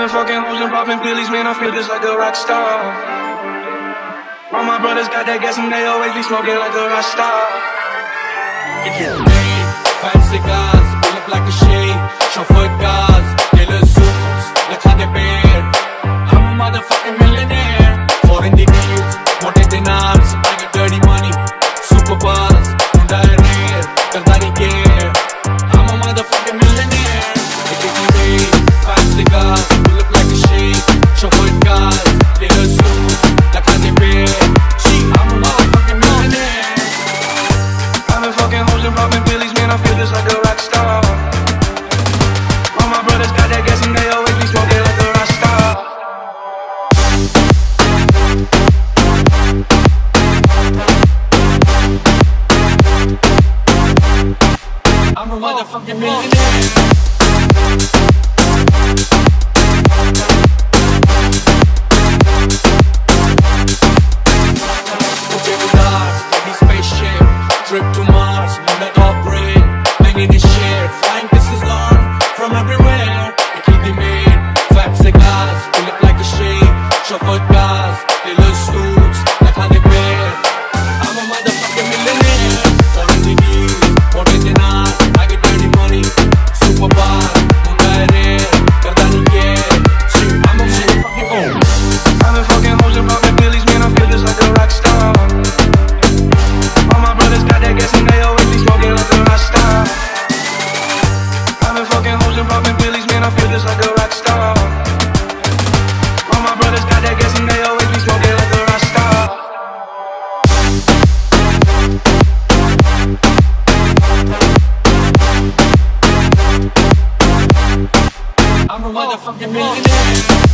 been fucking hoes and popping pillies, man, I feel just like a rock star. All my brothers got that gas and they always be smoking like a rock star. Yeah. Hey, five cigars, pull up like a shade, show foot guards. I'm a motherfucking millionaire. Motherfucking millionaire.